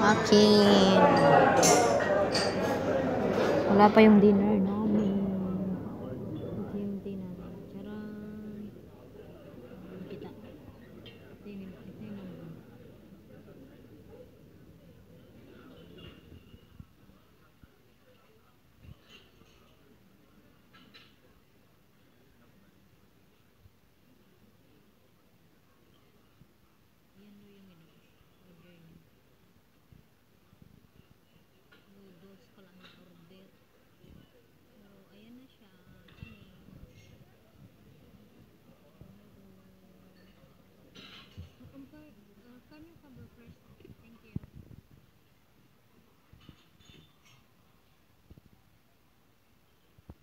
Akin. Wala pa yung dinner namin. Ito yung dinner. Charan. Kita. Ito yung ito yung number. Yan mo yung ano, order niya. Noodles ko lang na-order. So, ayan na siya. Kani. Uh, can you cover first? Thank you.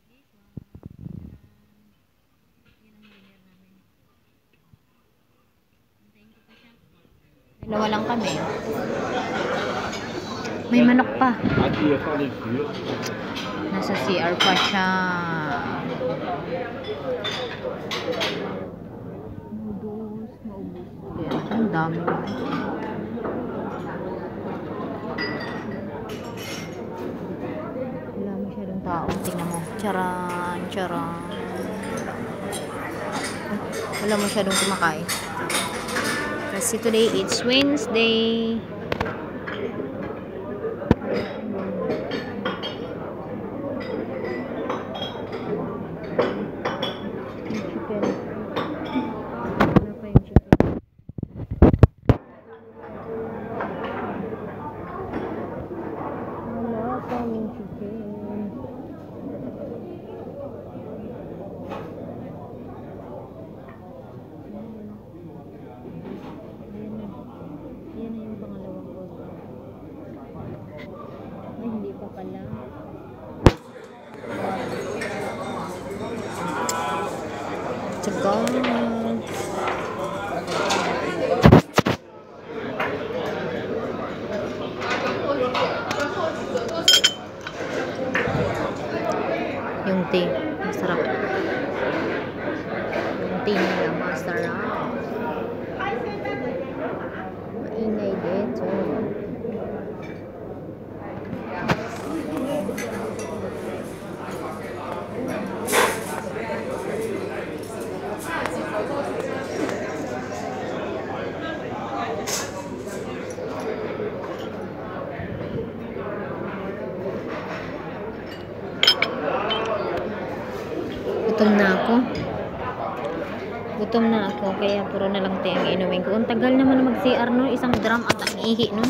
This one. Yan ang dinner namin. Antayin ko pa siya. Dalawa lang kami. May manok pa. Nasa CR pa siya. Noodles, maubos. Kaya, ang dami. Wala masyadong tao. Tingnan mo. Charan, charan. Wala masyadong kumakain. Kasi today it's Wednesday. Pala. Chicken. Yung tea, masarap. Yung tea nila, masarap. Mainay dito. Gutom na ako. Gutom na ako, kaya puro na lang tayo ang inumin ko. Ang tagal naman mag-CR no, isang drum at ang ihi nun.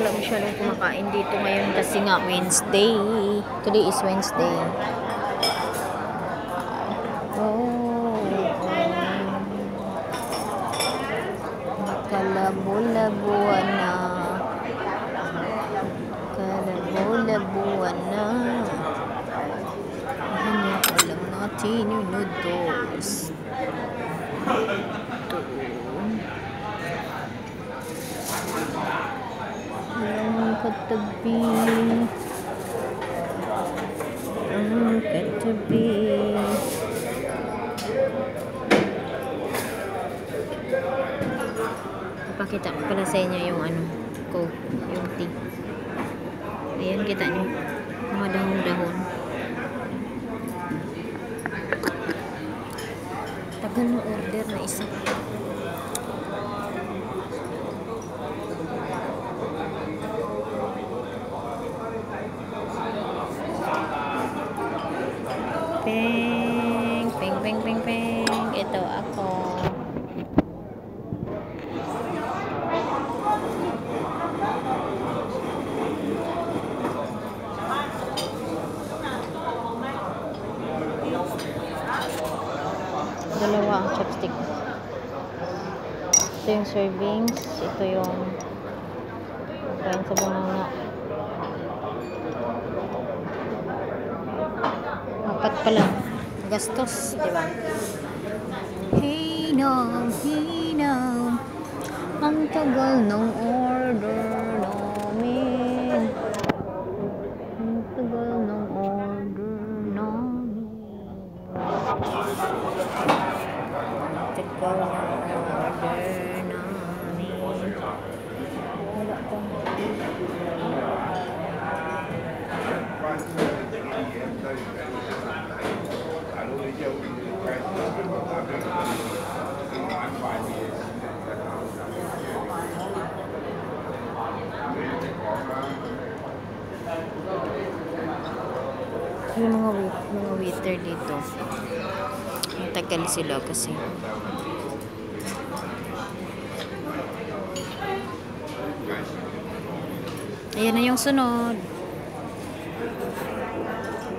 Wala masyadong kumakain dito ngayon kasi nga Wednesday. Today is Wednesday. Oh, na. Kalabo-labuan yung noodles. Ito. Ang pala sa inyo yung ano, ko, yung tea. Ayan, kita nyo. Order na isa. Ping, ping, ping, ping, ping. Ito ako. Dalawa ang chopstick. Ito yung servings. Ito yung kain sa banana. Apat pala. Gastos, di ba? Hinam, hinam. Ang tagal ng order namin. Ang tagal ng order namin. po ng order namin. Wala pa. Yung mga wait, mga waiter dito. Matagal sila kasi. Ayan na yung sunod.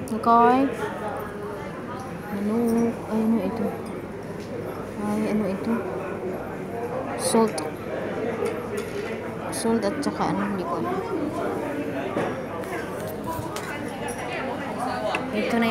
Okay. Ano? Ay, ano ito? Ay, ano ito? Salt. Salt at saka ano, hindi ko alam. Ito na yung yung